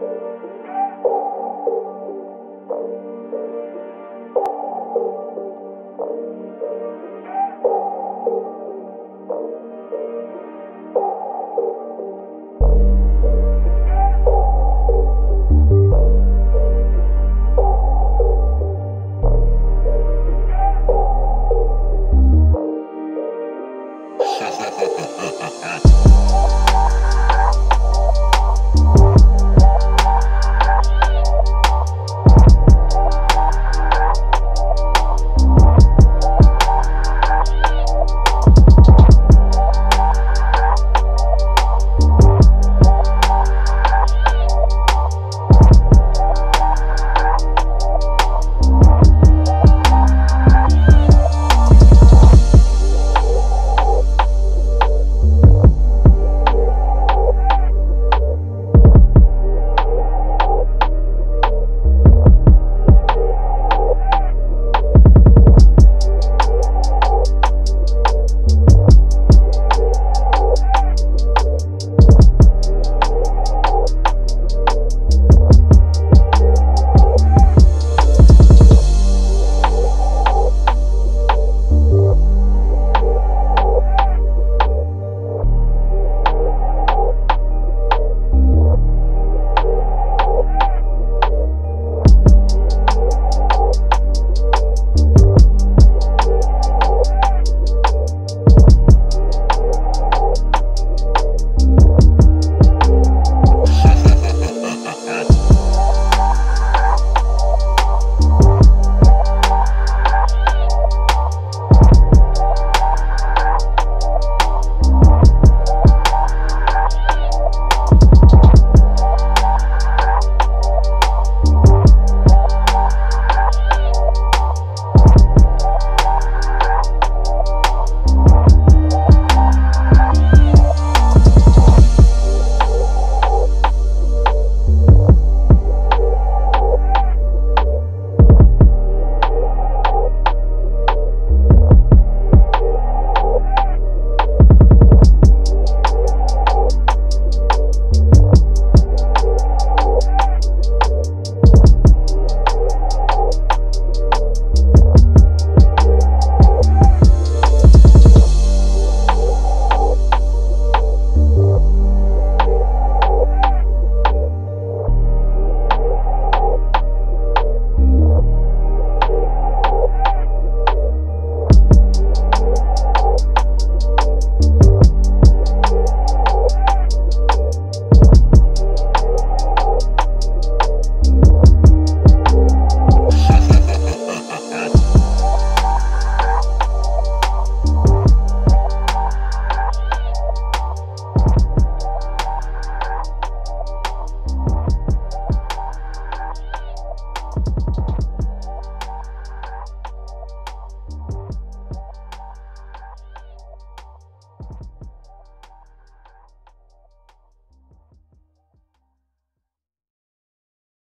Oh.